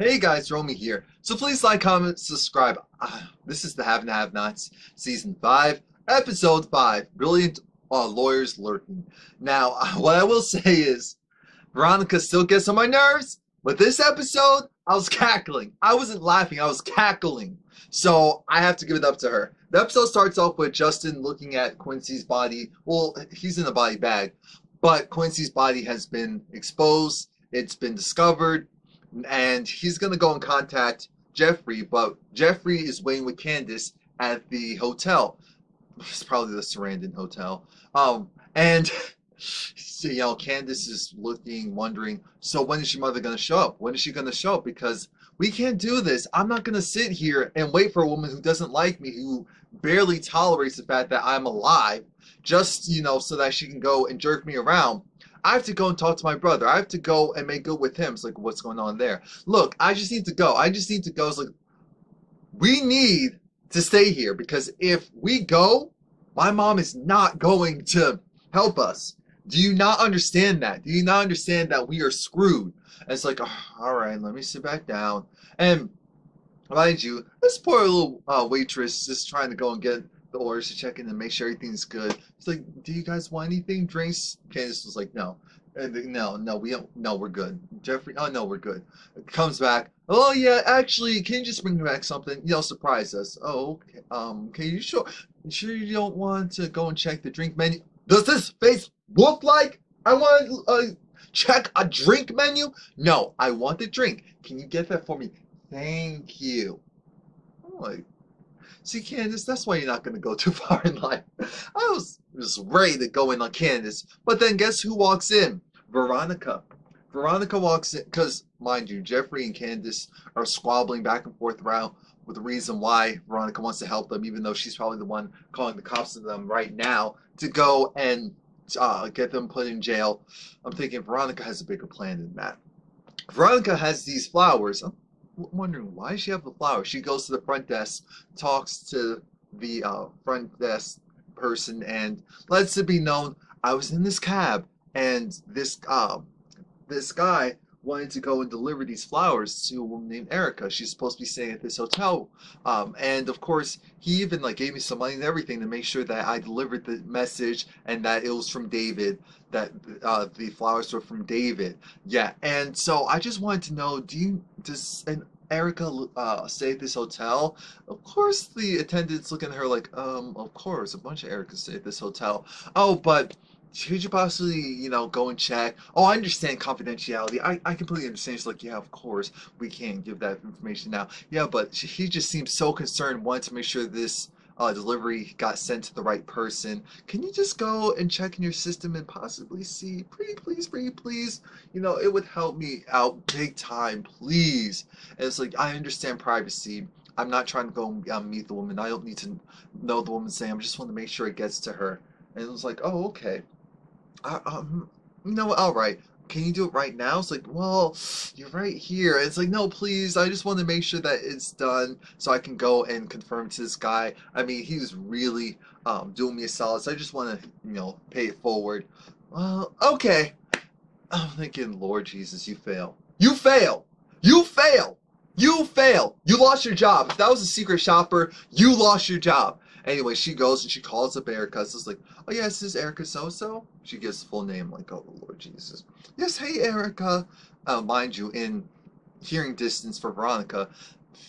Hey guys, Romie here. So please like, comment, subscribe. Uh, this is the Have and Have Nots, Season 5, Episode 5, Brilliant uh, Lawyers Lurking. Now, uh, what I will say is, Veronica still gets on my nerves, but this episode, I was cackling. I wasn't laughing, I was cackling. So I have to give it up to her. The episode starts off with Justin looking at Quincy's body. Well, he's in a body bag, but Quincy's body has been exposed. It's been discovered and he's gonna go and contact Jeffrey, but Jeffrey is waiting with Candace at the hotel. It's probably the Sarandon Hotel. Um, and so, you know, Candace is looking, wondering, so when is your mother gonna show up? When is she gonna show up? Because we can't do this. I'm not gonna sit here and wait for a woman who doesn't like me, who barely tolerates the fact that I'm alive, just you know, so that she can go and jerk me around. I have to go and talk to my brother. I have to go and make good with him. It's like, what's going on there? Look, I just need to go. I just need to go. It's like, we need to stay here because if we go, my mom is not going to help us. Do you not understand that? Do you not understand that we are screwed? And it's like, oh, all right, let me sit back down. And mind you, this poor little uh, waitress just trying to go and get the orders to check in and make sure everything's good. It's like, do you guys want anything? Drinks? Candace was like, no. No, no, we don't. No, we're good. Jeffrey, oh no, we're good. Comes back. Oh yeah, actually, can you just bring back something? You know, surprise us. Oh, okay. Um, can you sure? You sure you don't want to go and check the drink menu? Does this face look like I want to uh, check a drink menu? No, I want the drink. Can you get that for me? Thank you. I'm like, See, Candace, that's why you're not going to go too far in life. I was just ready to go in on Candace. But then guess who walks in? Veronica. Veronica walks in, because, mind you, Jeffrey and Candace are squabbling back and forth around with the reason why Veronica wants to help them, even though she's probably the one calling the cops to them right now to go and uh, get them put in jail. I'm thinking Veronica has a bigger plan than that. Veronica has these flowers wondering why does she have the flower. She goes to the front desk, talks to the uh, front desk person, and lets it be known I was in this cab, and this uh, this guy wanted to go and deliver these flowers to a woman named Erica. She's supposed to be staying at this hotel. Um, and of course, he even like gave me some money and everything to make sure that I delivered the message and that it was from David, that uh, the flowers were from David. Yeah. And so I just wanted to know, do you, does an Erica uh, stay at this hotel? Of course, the attendants look at her like, um, of course, a bunch of Ericas stay at this hotel. Oh, but could you possibly, you know, go and check? Oh, I understand confidentiality. I, I completely understand. It's like, yeah, of course, we can't give that information now. Yeah, but he just seems so concerned, wanting to make sure this uh, delivery got sent to the right person. Can you just go and check in your system and possibly see? Pretty please, pretty please. You know, it would help me out big time, please. And it's like, I understand privacy. I'm not trying to go um, meet the woman. I don't need to know the woman's name. I just want to make sure it gets to her. And it was like, oh, okay. I, um, you know what? All right. Can you do it right now? It's like, well, you're right here. It's like, no, please. I just want to make sure that it's done so I can go and confirm to this guy. I mean, he's really um, doing me a solid. So I just want to, you know, pay it forward. Well, okay. I'm thinking, Lord Jesus, you fail. You fail. You fail. You fail. You lost your job. If that was a secret shopper, you lost your job. Anyway, she goes and she calls up Erica. It's like, oh yes, this is Erica so-so. She gives full name, like, oh the Lord Jesus. Yes, hey Erica. Uh, mind you, in hearing distance for Veronica,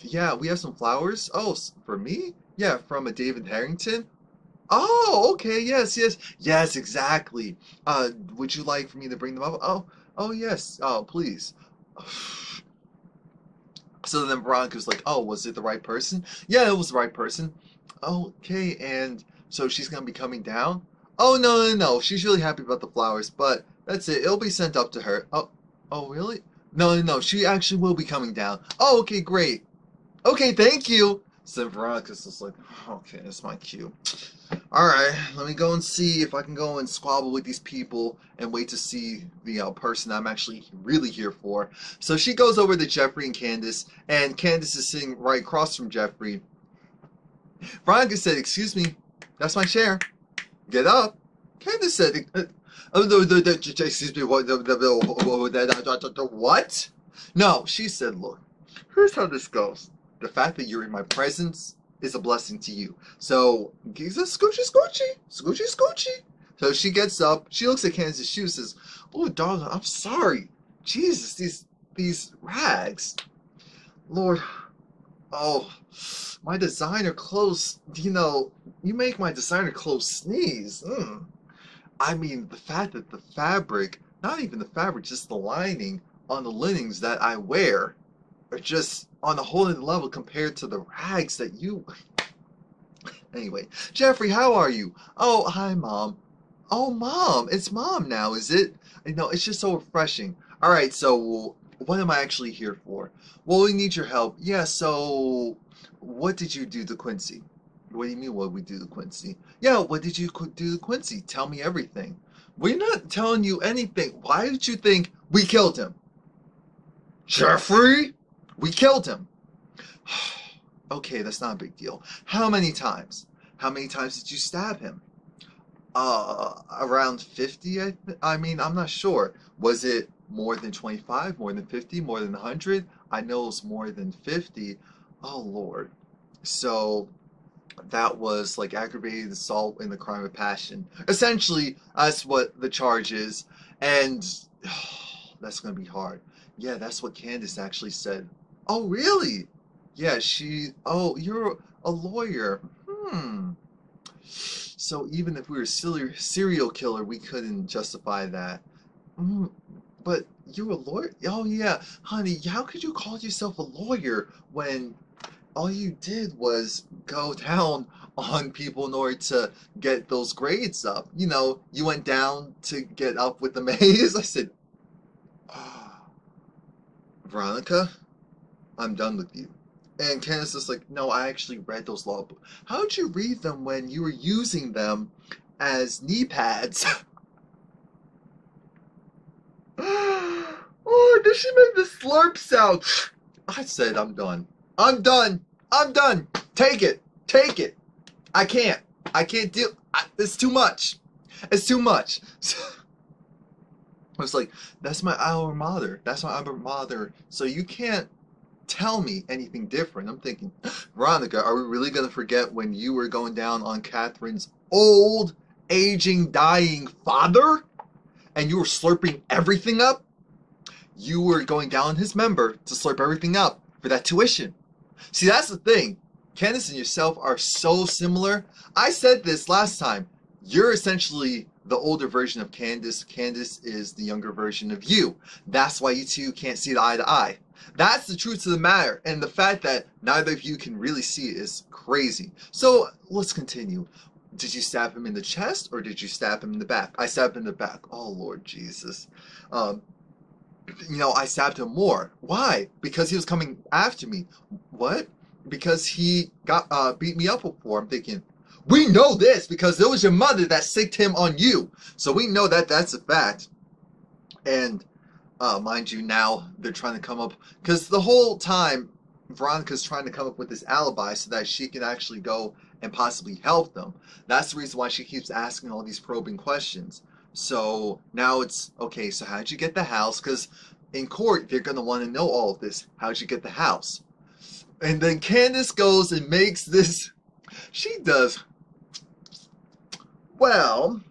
yeah, we have some flowers. Oh, for me? Yeah, from a David Harrington. Oh, okay, yes, yes, yes, exactly. Uh, would you like for me to bring them up? Oh, oh yes, oh please. So then Veronica's like, oh, was it the right person? Yeah, it was the right person okay, and so she's gonna be coming down? Oh no no no, she's really happy about the flowers, but that's it. It'll be sent up to her. Oh oh really? No no no, she actually will be coming down. Oh okay great. Okay thank you. So Veronica's just like, okay, that's my cue. Alright, let me go and see if I can go and squabble with these people and wait to see the uh, person I'm actually really here for. So she goes over to Jeffrey and Candace, and Candace is sitting right across from Jeffrey. Veronica said, excuse me, that's my chair. Get up. Candace said, uh, oh, the, the, the, excuse me, what, the, the, what? No, she said, look, here's how this goes. The fact that you're in my presence is a blessing to you. So, he's a scoochy, scoochy, scoochy, scoochy. So she gets up, she looks at Candace's shoes, says, Oh, darling, I'm sorry. Jesus, these these rags. Lord, oh, my designer clothes, you know, you make my designer clothes sneeze. Mm. I mean, the fact that the fabric, not even the fabric, just the lining on the linens that I wear are just on a whole other level compared to the rags that you. anyway, Jeffrey, how are you? Oh, hi, Mom. Oh, Mom, it's Mom now, is it? You know, it's just so refreshing. All right, so what am I actually here for? Well, we need your help. Yeah, so what did you do to Quincy? What do you mean, what we do to Quincy? Yeah, what did you do to Quincy? Tell me everything. We're not telling you anything. Why did you think we killed him? Jeffrey? We killed him. okay, that's not a big deal. How many times? How many times did you stab him? Uh, around 50, I, I mean, I'm not sure. Was it more than 25, more than 50, more than 100? I know it's more than 50. Oh, Lord. So, that was like aggravated assault in the crime of passion. Essentially, that's what the charge is. And oh, that's going to be hard. Yeah, that's what Candace actually said. Oh, really? Yeah, she. Oh, you're a lawyer. Hmm. So even if we were a serial killer, we couldn't justify that. Mm, but you're a lawyer? Oh, yeah. Honey, how could you call yourself a lawyer when all you did was go down on people in order to get those grades up? You know, you went down to get up with the maze. I said, oh, Veronica, I'm done with you. And Candace is like, no, I actually read those law books. How did you read them when you were using them as knee pads? does she made the slurp sound? I said, I'm done. I'm done. I'm done. Take it. Take it. I can't. I can't deal. I, it's too much. It's too much. I was like, that's my alma mater. That's my alma mater. So you can't tell me anything different. I'm thinking, Veronica, are we really going to forget when you were going down on Catherine's old, aging, dying father? And you were slurping everything up? You were going down his member to slurp everything up for that tuition. See, that's the thing. Candace and yourself are so similar. I said this last time. You're essentially the older version of Candace. Candace is the younger version of you. That's why you two can't see the eye to eye. That's the truth of the matter. And the fact that neither of you can really see is crazy. So let's continue. Did you stab him in the chest or did you stab him in the back? I stabbed him in the back. Oh, Lord Jesus. Um, you know, I stabbed him more. Why? Because he was coming after me. What? Because he got uh, beat me up before. I'm thinking, we know this because it was your mother that sicked him on you. So we know that that's a fact. And uh, mind you, now they're trying to come up because the whole time Veronica's trying to come up with this alibi so that she can actually go and possibly help them. That's the reason why she keeps asking all these probing questions. So now it's okay. So how'd you get the house? Because in court they're gonna want to know all of this. How'd you get the house? And then Candace goes and makes this. She does. Well,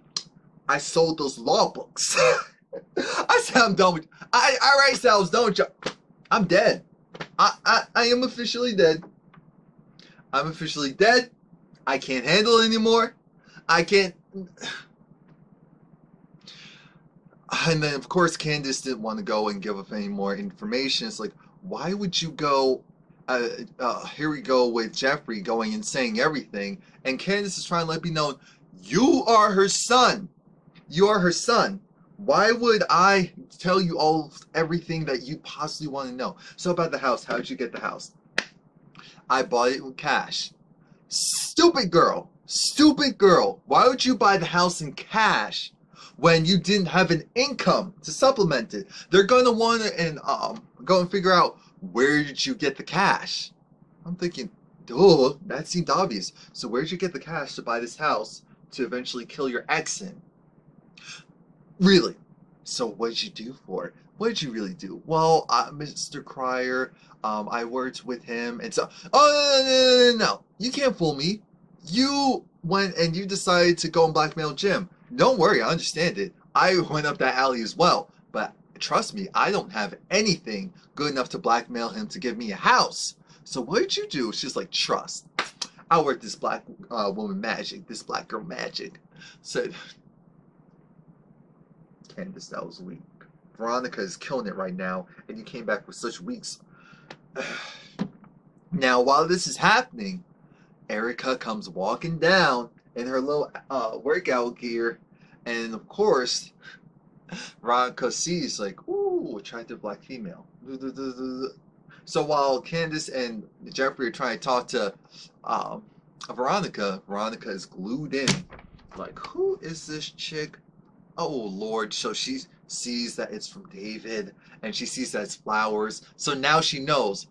I sold those law books. I said I'm done with. I already said I was done with you. I'm dead. I, I, I am officially dead. I'm officially dead. I can't handle it anymore. I can't. And then, of course, Candace didn't want to go and give up any more information. It's like, why would you go? Uh, uh, here we go with Jeffrey going and saying everything. And Candace is trying to let me know you are her son. You are her son. Why would I tell you all everything that you possibly want to know? So about the house, how did you get the house? I bought it with cash. Stupid girl. Stupid girl. Why would you buy the house in cash when you didn't have an income to supplement it? They're gonna want to and um go and figure out where did you get the cash. I'm thinking, duh, that seemed obvious. So where did you get the cash to buy this house to eventually kill your ex in? Really? So what did you do for it? What did you really do? Well, uh, Mr. Cryer, um, I worked with him, and so. Oh no, no, no, no, no! You can't fool me. You went and you decided to go and blackmail Jim. Don't worry, I understand it. I went up that alley as well, but trust me, I don't have anything good enough to blackmail him to give me a house. So what did you do? She's like, trust. I work this black uh, woman magic, this black girl magic. Said, Candace, that was weak. Veronica is killing it right now, and you came back with such weeks. now, while this is happening, Erica comes walking down in her little uh, workout gear, and of course, Veronica sees like, ooh, attractive black female. So while Candace and Jeffrey are trying to talk to um, Veronica, Veronica is glued in. Like, who is this chick? Oh Lord! So she sees that it's from David, and she sees that it's flowers. So now she knows.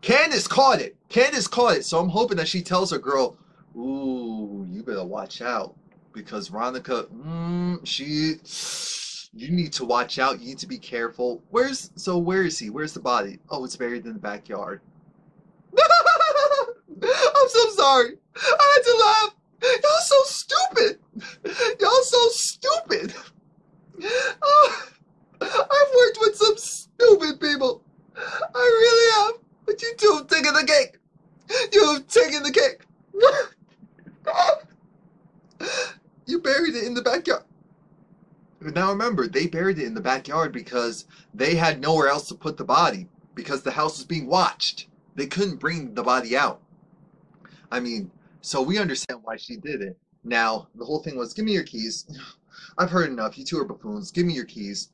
Candace caught it. Candace caught it. So I'm hoping that she tells her girl, "Ooh, you better watch out," because Veronica, mm, she, you need to watch out. You need to be careful. Where's so? Where is he? Where's the body? Oh, it's buried in the backyard. I'm so sorry. I had to laugh. Y'all so stupid. Y'all so stupid. Oh, I've worked with some stupid people. I really have. But you two have taken the cake. You've taken the cake. you buried it in the backyard. Now remember, they buried it in the backyard because they had nowhere else to put the body because the house was being watched. They couldn't bring the body out. I mean, so we understand why she did it. Now, the whole thing was, give me your keys. I've heard enough. You two are buffoons. Give me your keys.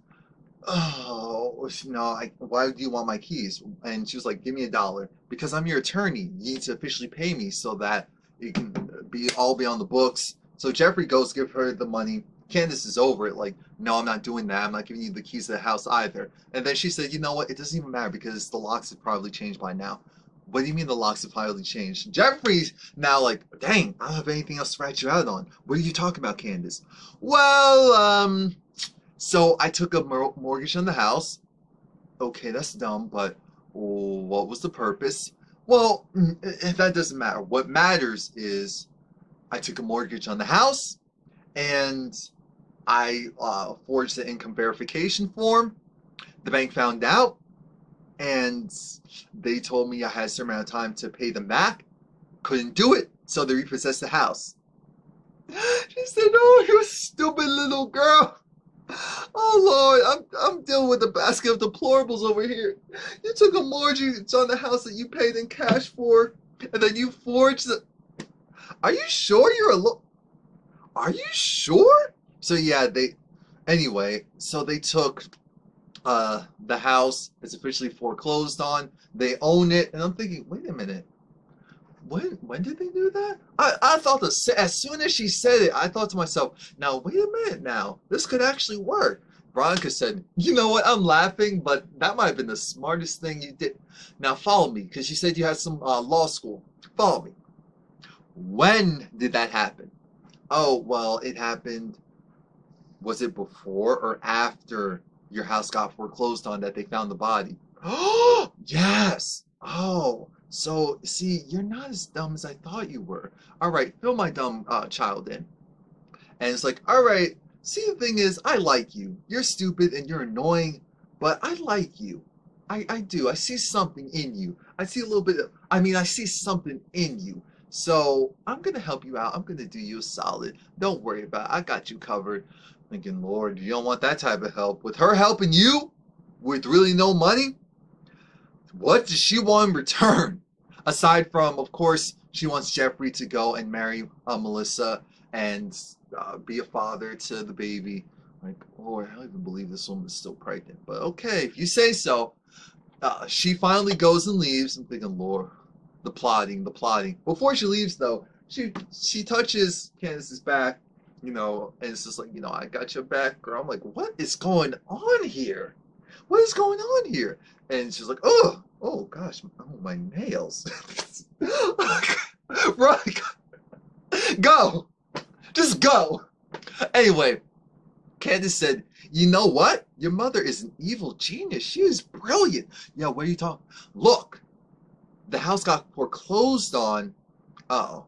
Oh, no, I, why do you want my keys? And she was like, give me a dollar. Because I'm your attorney. You need to officially pay me so that you can be all be on the books. So Jeffrey goes give her the money. Candace is over it, like, no, I'm not doing that. I'm not giving you the keys to the house either. And then she said, you know what? It doesn't even matter because the locks have probably changed by now. What do you mean the locks have probably changed? Jeffrey's now like, dang, I don't have anything else to write you out on. What are you talking about, Candace? Well, um, so I took a mor mortgage on the house. Okay, that's dumb, but what was the purpose? Well, mm, that doesn't matter. What matters is I took a mortgage on the house and I uh, forged the income verification form. The bank found out and they told me I had a certain amount of time to pay them back. Couldn't do it, so they repossessed the house. She said, "Oh, you stupid little girl." Oh Lord, I'm I'm dealing with a basket of deplorables over here. You took a mortgage on the house that you paid in cash for, and then you forged the. Are you sure you're a lo- Are you sure? So yeah, they. Anyway, so they took uh, the house is officially foreclosed on. They own it, and I'm thinking, wait a minute, when when did they do that? I, I thought the as soon as she said it, I thought to myself, now wait a minute, now this could actually work. Veronica said, you know what? I'm laughing, but that might have been the smartest thing you did. Now follow me, because you said you had some uh, law school. Follow me. When did that happen? Oh well, it happened. Was it before or after your house got foreclosed on that they found the body. Oh, yes. Oh, so see, you're not as dumb as I thought you were. All right, fill my dumb uh, child in. And it's like, all right, see, the thing is, I like you. You're stupid and you're annoying, but I like you. I, I do. I see something in you. I see a little bit of, I mean, I see something in you. So I'm going to help you out. I'm going to do you a solid. Don't worry about it. I got you covered. Thinking, Lord, you don't want that type of help. With her helping you with really no money, what does she want in return? Aside from, of course, she wants Jeffrey to go and marry uh, Melissa and uh, be a father to the baby. Like, Lord, I don't even believe this woman's still pregnant. But okay, if you say so. Uh, she finally goes and leaves. I'm thinking, Lord, the plotting, the plotting. Before she leaves, though, she she touches Candace's back you know, and it's just like, you know, I got your back, girl. I'm like, what is going on here? What is going on here? And she's like, oh, oh gosh, oh my nails. right, go, just go. Anyway, Candace said, You know what? Your mother is an evil genius. She is brilliant. Yeah, what are you talking? Look, the house got foreclosed on. Oh,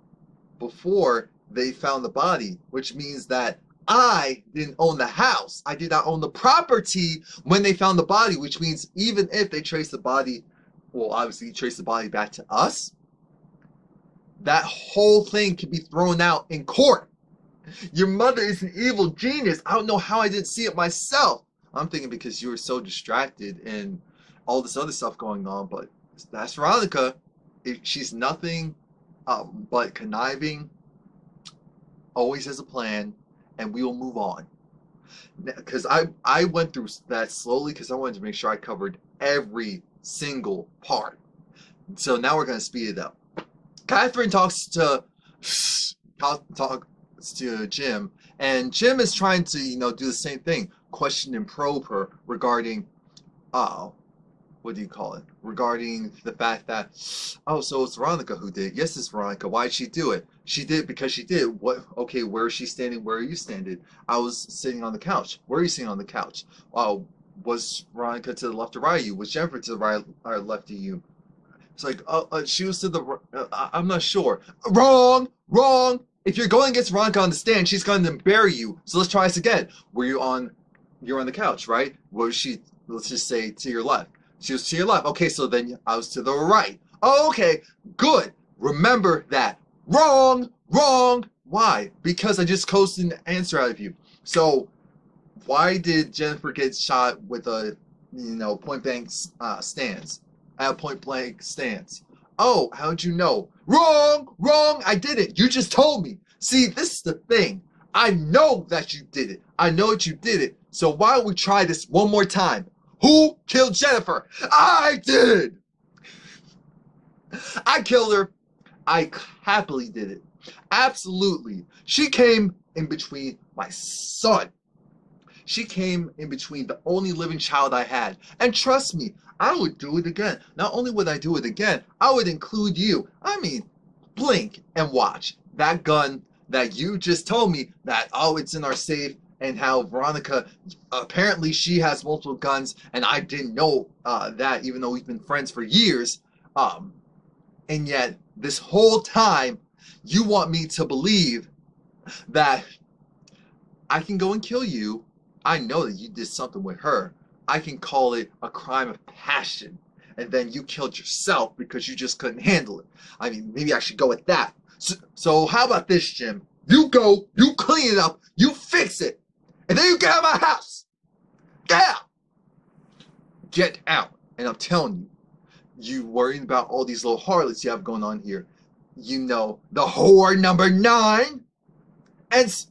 before they found the body, which means that I didn't own the house. I did not own the property when they found the body, which means even if they trace the body, well, obviously trace the body back to us, that whole thing can be thrown out in court. Your mother is an evil genius. I don't know how I didn't see it myself. I'm thinking because you were so distracted and all this other stuff going on, but that's Veronica. If she's nothing um, but conniving, always has a plan, and we will move on. Because I I went through that slowly because I wanted to make sure I covered every single part. So now we're gonna speed it up. Catherine talks to talks to Jim, and Jim is trying to you know do the same thing, question and probe her regarding, uh, what do you call it? Regarding the fact that, oh, so it's Veronica who did. It. Yes, it's Veronica. Why did she do it? She did because she did. What? Okay, where is she standing? Where are you standing? I was sitting on the couch. Where are you sitting on the couch? Oh, was Veronica to the left or right of you? Was Jennifer to the right or left of you? It's like, uh, uh, she was to the. Uh, I'm not sure. Wrong, wrong. If you're going against Veronica on the stand, she's going to bury you. So let's try this again. Were you on? You're on the couch, right? Was she? Let's just say to your left. She was to your left. Okay, so then I was to the right. Oh, okay, good. Remember that. Wrong, wrong. Why? Because I just coasted an answer out of you. So, why did Jennifer get shot with a, you know, point blank uh, stance? At a point blank stance. Oh, how'd you know? Wrong, wrong. I did it. You just told me. See, this is the thing. I know that you did it. I know that you did it. So why don't we try this one more time? Who killed Jennifer? I did. I killed her. I happily did it. Absolutely. She came in between my son. She came in between the only living child I had. And trust me, I would do it again. Not only would I do it again, I would include you. I mean, blink and watch. That gun that you just told me that, oh, it's in our safe, and how Veronica apparently she has multiple guns, and I didn't know uh, that even though we've been friends for years. Um, and yet this whole time you want me to believe that I can go and kill you. I know that you did something with her. I can call it a crime of passion. And then you killed yourself because you just couldn't handle it. I mean, maybe I should go with that. So, so how about this, Jim? You go, you clean it up, you fix it, and then you get out of my house. Get out. Get out. And I'm telling you, you worrying about all these little harlots you have going on here. You know, the whore number nine. And,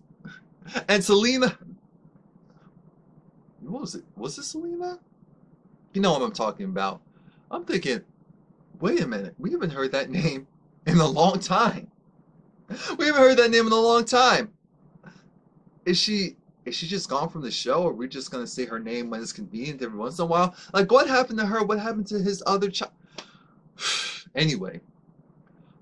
and Selena. What was it? Was it Selena? You know what I'm talking about. I'm thinking, wait a minute. We haven't heard that name in a long time. We haven't heard that name in a long time. Is she is she just gone from the show? Or are we just gonna say her name when it's convenient every once in a while? Like, what happened to her? What happened to his other child? anyway,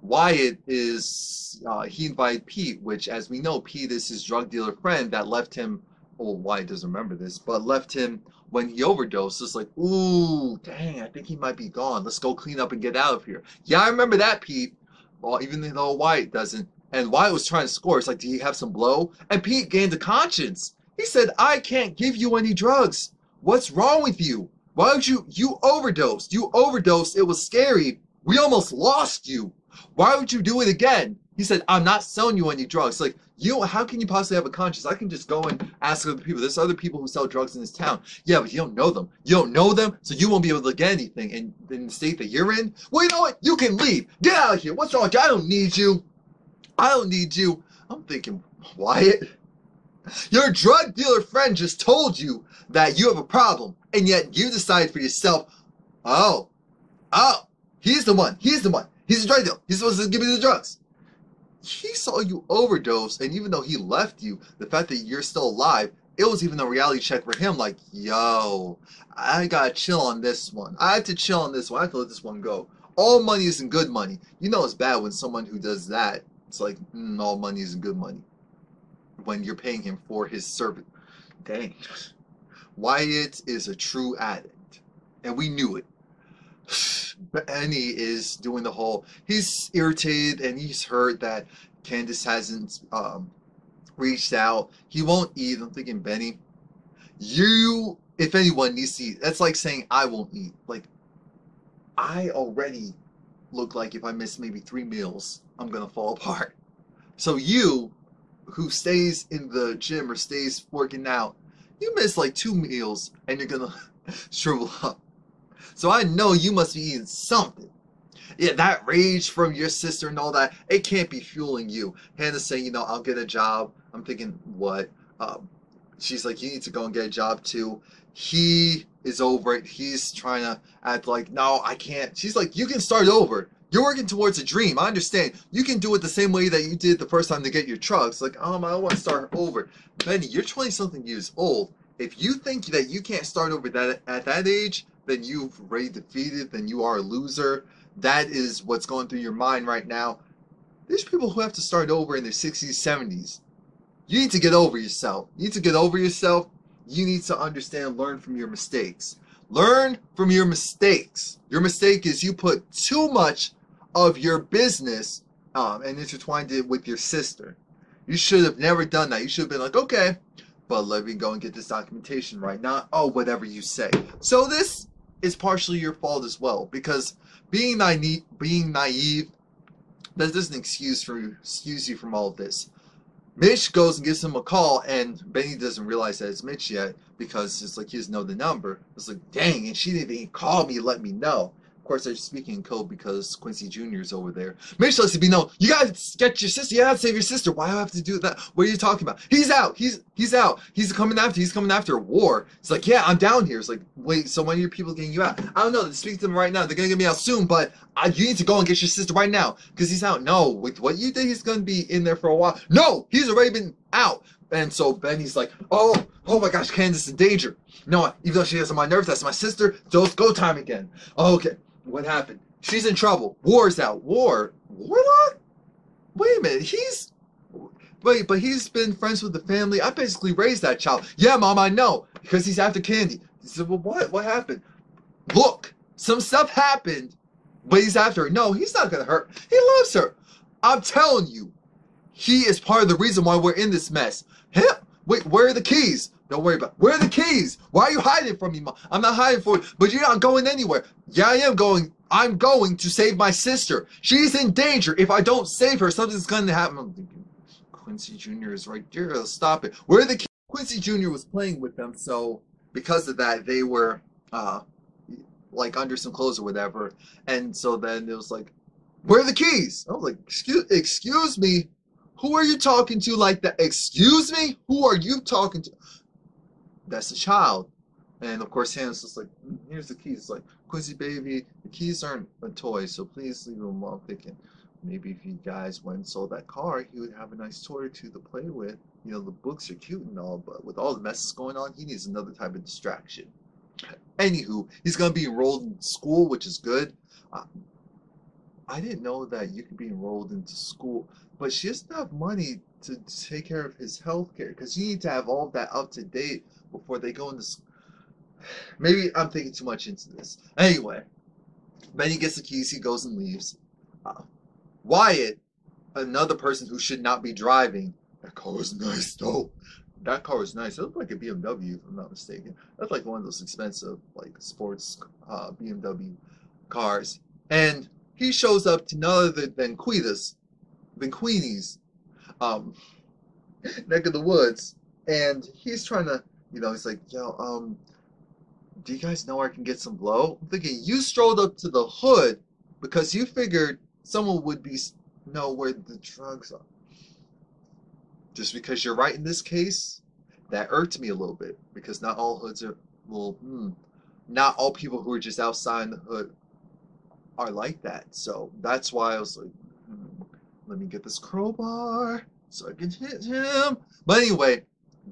Wyatt is uh, he invited Pete, which, as we know, Pete is his drug dealer friend that left him. Well, Wyatt doesn't remember this, but left him when he overdosed. It's like, ooh, dang, I think he might be gone. Let's go clean up and get out of here. Yeah, I remember that, Pete. Well, even though Wyatt doesn't. And Wyatt was trying to score. It's like, do you have some blow? And Pete gained a conscience. He said, I can't give you any drugs. What's wrong with you? Why would you? You overdosed. You overdosed. It was scary. We almost lost you. Why would you do it again? He said, I'm not selling you any drugs. Like, you, how can you possibly have a conscience? I can just go and ask other people. There's other people who sell drugs in this town. Yeah, but you don't know them. You don't know them, so you won't be able to get anything. And in the state that you're in, well, you know what? You can leave. Get out of here. What's wrong? I don't need you. I don't need you. I'm thinking, Wyatt, your drug dealer friend just told you that you have a problem, and yet you decide for yourself, oh, oh, he's the one. He's the one. He's the drug dealer. He's supposed to give me the drugs. He saw you overdose, and even though he left you, the fact that you're still alive, it was even a reality check for him. Like, yo, I gotta chill on this one. I have to chill on this one. I have to let this one go. All money isn't good money. You know it's bad when someone who does that it's like mm, all money is good money when you're paying him for his service. Dang. Wyatt is a true addict, and we knew it. But Benny is doing the whole. He's irritated and he's hurt that Candace hasn't um, reached out. He won't eat. I'm thinking, Benny, you, if anyone needs to eat, that's like saying I won't eat. Like, I already look like if I miss maybe three meals, I'm gonna fall apart. So you, who stays in the gym or stays working out, you miss like two meals and you're gonna shrivel up. So I know you must be eating something. Yeah, that rage from your sister and all that, it can't be fueling you. Hannah's saying, you know, I'll get a job. I'm thinking, what? Um, she's like, you need to go and get a job too. He is over it. He's trying to act like, no, I can't. She's like, you can start over. You're working towards a dream. I understand. You can do it the same way that you did the first time to get your trucks. Like, um, I want to start over. Benny, you're 20 something years old. If you think that you can't start over that at that age, then you've already defeated, then you are a loser. That is what's going through your mind right now. There's people who have to start over in their 60s, 70s. You need to get over yourself. You need to get over yourself. You need to understand, learn from your mistakes. Learn from your mistakes. Your mistake is you put too much of your business um, and intertwined it with your sister. You should have never done that. You should have been like, okay, but let me go and get this documentation right now. Oh, whatever you say. So this is partially your fault as well because being naive, being naive, that doesn't excuse for excuse you from all of this. Mitch goes and gives him a call, and Benny doesn't realize that it's Mitch yet because it's like he doesn't know the number. It's like, dang, and she didn't even call me, let me know course, they're speaking in code because Quincy Jr. is over there. Mitch lets it be known, you gotta get your sister, you gotta save your sister. Why do I have to do that? What are you talking about? He's out, he's he's out, he's coming after, he's coming after war. It's like, yeah, I'm down here. It's like, wait, so when are your people getting you out? I don't know, They speak to them right now. They're gonna get me out soon, but I, you need to go and get your sister right now because he's out. No, with what you did, he's gonna be in there for a while. No, he's already been out. And so Benny's like, oh, oh my gosh, Candace in danger. No, even though she has on my nerve that's my sister, it's go time again. okay, what happened? She's in trouble. War's out. War? Warlock? Wait a minute. He's. Wait, but he's been friends with the family. I basically raised that child. Yeah, mom, I know. Because he's after candy. He said, well, what? What happened? Look, some stuff happened, but he's after her. No, he's not going to hurt. He loves her. I'm telling you. He is part of the reason why we're in this mess. Him? Wait, where are the keys? Don't worry about it. Where are the keys? Why are you hiding from me, Mom? I'm not hiding for you, but you're not going anywhere. Yeah, I am going. I'm going to save my sister. She's in danger. If I don't save her, something's going to happen. Quincy Jr. is right there. Stop it. Where are the keys? Quincy Jr. was playing with them, so because of that, they were uh, like under some clothes or whatever. And so then it was like, where are the keys? I was like, excuse, excuse me. Who are you talking to like that? Excuse me? Who are you talking to? that's a child. And of course, Hannah's just like, mm, here's the keys. It's like, Quincy, baby, the keys aren't a toy, so please leave them alone. Thinking, maybe if you guys went and sold that car, he would have a nice toy or two to play with. You know, the books are cute and all, but with all the messes going on, he needs another type of distraction. Anywho, he's going to be enrolled in school, which is good. Uh, I didn't know that you could be enrolled into school, but she doesn't have money to take care of his health care because you need to have all of that up to date before they go into. School. Maybe I'm thinking too much into this. Anyway, Benny gets the keys. He goes and leaves. Uh, Wyatt, another person who should not be driving. That car is nice though. That car is nice. It looks like a BMW, if I'm not mistaken. That's like one of those expensive, like sports uh, BMW cars. And he shows up to none other than Quita's, than Queenie's, um, neck of the woods, and he's trying to you know, he's like, yo, um, do you guys know where I can get some blow? I'm thinking you strolled up to the hood because you figured someone would be know where the drugs are. Just because you're right in this case, that irked me a little bit because not all hoods are well, hmm, not all people who are just outside the hood are like that. So that's why I was like, hmm, let me get this crowbar so I can hit him. But anyway,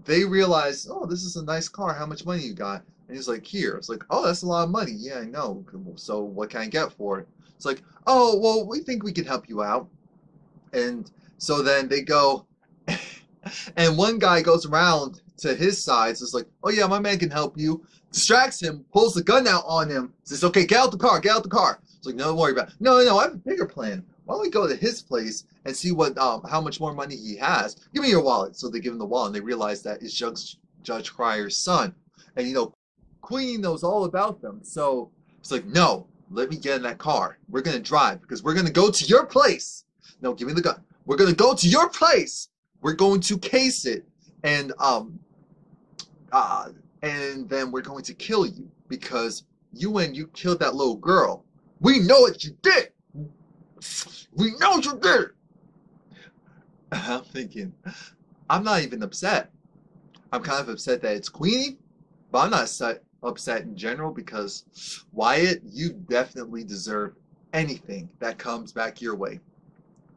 they realize, oh, this is a nice car. How much money you got? And he's like, here. It's like, oh, that's a lot of money. Yeah, I know. So what can I get for it? It's like, oh, well, we think we can help you out. And so then they go, And one guy goes around to his side, It's like, "Oh yeah, my man can help you." Distracts him, pulls the gun out on him, says, "Okay, get out the car, get out the car." It's like, "No, worry about it. No, no, I have a bigger plan. Why don't we go to his place and see what, um, how much more money he has? Give me your wallet." So they give him the wallet, and they realize that it's Judge Judge Cryer's son, and you know, Queenie knows all about them. So it's like, "No, let me get in that car. We're gonna drive because we're gonna go to your place." No, give me the gun. We're gonna go to your place. We're going to case it, and um, uh, and then we're going to kill you because you and you killed that little girl. We know what you did. We know what you did. I'm thinking, I'm not even upset. I'm kind of upset that it's Queenie, but I'm not upset, in general because Wyatt, you definitely deserve anything that comes back your way.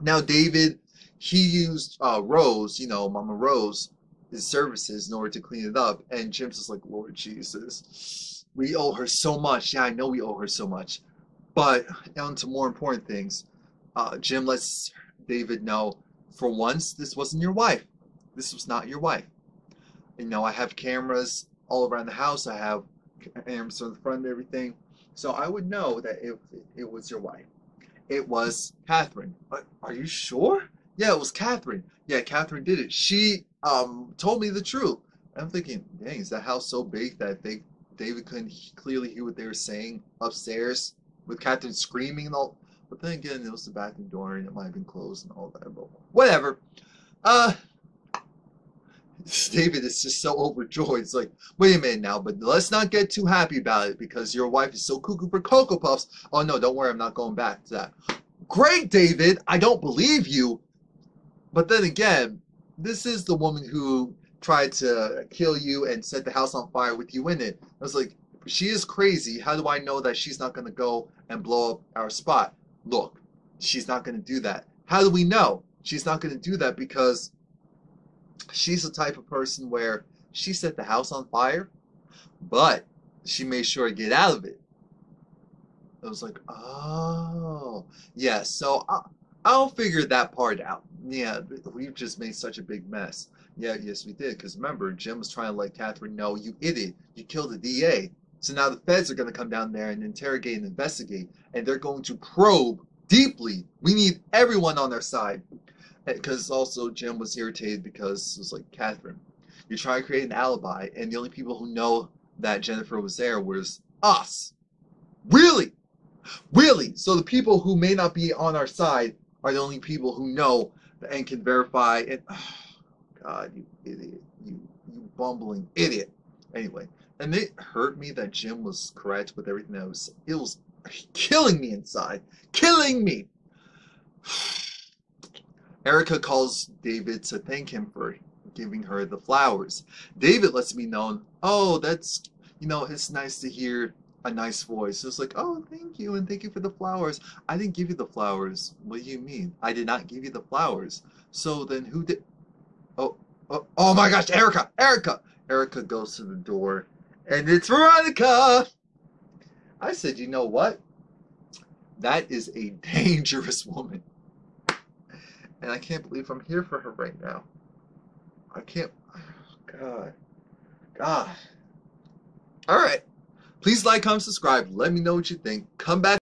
Now, David, he used uh, Rose, you know, Mama Rose, his services in order to clean it up. And Jim's just like, Lord Jesus, we owe her so much. Yeah, I know we owe her so much. But on to more important things, uh, Jim lets David know for once, this wasn't your wife. This was not your wife. You know, I have cameras all around the house. I have cameras on the front and everything. So I would know that it, it was your wife. It was Catherine. But are you sure? Yeah, it was Catherine. Yeah, Catherine did it. She um, told me the truth. I'm thinking, dang, is that house so big that they David couldn't clearly hear what they were saying upstairs with Captain screaming and all? But then again, it was the bathroom door and it might have been closed and all that. But whatever. Uh, David is just so overjoyed. It's like, wait a minute now, but let's not get too happy about it because your wife is so cuckoo for Cocoa Puffs. Oh no, don't worry, I'm not going back to that. Great, David. I don't believe you. But then again, this is the woman who tried to kill you and set the house on fire with you in it. I was like, she is crazy. How do I know that she's not going to go and blow up our spot? Look, she's not going to do that. How do we know? She's not going to do that because she's the type of person where she set the house on fire, but she made sure to get out of it. I was like, oh, yeah. So I'll, I'll figure that part out. Yeah, we've just made such a big mess. Yeah, yes, we did. Because remember, Jim was trying to let Catherine know, you idiot, you killed the DA. So now the feds are going to come down there and interrogate and investigate, and they're going to probe deeply. We need everyone on their side. Eh, because also Jim was irritated because it was like, Catherine, you're trying to create an alibi, and the only people who know that Jennifer was there was us. Really? Really? So the people who may not be on our side are the only people who know and can verify it. Oh, God, you idiot. You, you bumbling idiot. Anyway, and it hurt me that Jim was correct with everything that was. It was killing me inside. Killing me. Erica calls David to thank him for giving her the flowers. David lets me know, oh, that's, you know, it's nice to hear a nice voice. It's like, oh, thank you, and thank you for the flowers. I didn't give you the flowers. What do you mean? I did not give you the flowers. So then who did? Oh, oh, oh my gosh, Erica, Erica. Erica goes to the door, and it's Veronica. I said, you know what? That is a dangerous woman. And I can't believe I'm here for her right now. I can't. God. God. All right. Please like, comment, subscribe. Let me know what you think. Come back.